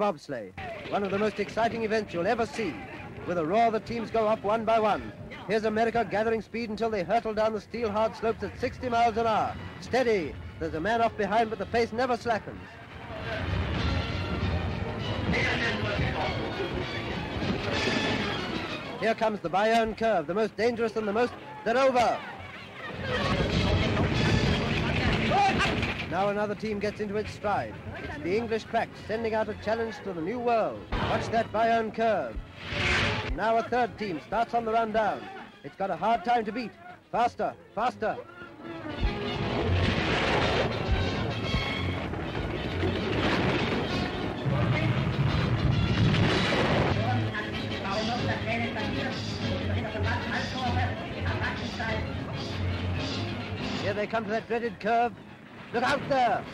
bobsleigh, one of the most exciting events you'll ever see. With a roar, the teams go up one by one. Here's America gathering speed until they hurtle down the steel-hard slopes at 60 miles an hour. Steady! There's a man off behind, but the pace never slackens. Here comes the Bayern curve, the most dangerous and the most... They're over! Now another team gets into its stride. It's the English cracks sending out a challenge to the new world. Watch that Bayern curve. Now a third team starts on the run down. It's got a hard time to beat. Faster, faster. Here they come to that dreaded curve. Look out there!